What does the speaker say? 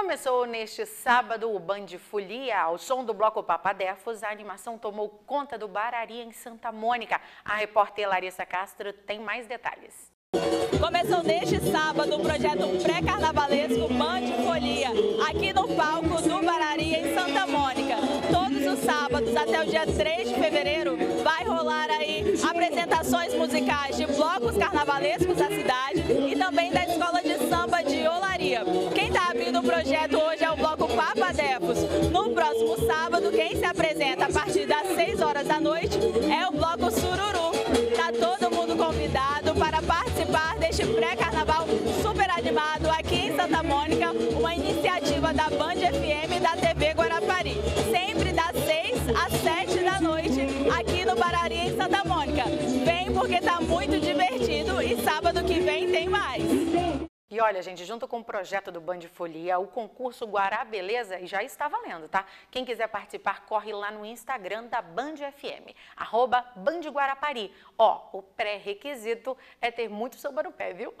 Começou neste sábado o Band Folia, ao som do bloco Papadefos, a animação tomou conta do Barari em Santa Mônica. A repórter Larissa Castro tem mais detalhes. Começou neste sábado o projeto pré-carnavalesco Band Folia, aqui no palco do Barari em Santa Mônica. Todos os sábados até o dia 3 de fevereiro vai rolar aí apresentações musicais de blocos carnavalescos da cidade e também da Escola de Samba de Olaria. Quem está abrindo o projeto hoje é o Bloco Papadefos. No próximo sábado, quem se apresenta a partir das 6 horas da noite é o Bloco Sururu. Está todo mundo convidado para participar deste pré-carnaval super animado aqui em Santa Mônica, uma iniciativa da Band FM e da TV Guarapari. Sempre das 6 às 7 da noite aqui no Barari em Santa Mônica. Vem porque está muito divertido e sábado que vem tem mais. E olha, gente, junto com o projeto do Band Folia, o concurso Guará Beleza já está valendo, tá? Quem quiser participar, corre lá no Instagram da Band FM, arroba Band Guarapari. Ó, o pré-requisito é ter muito soba no pé, viu?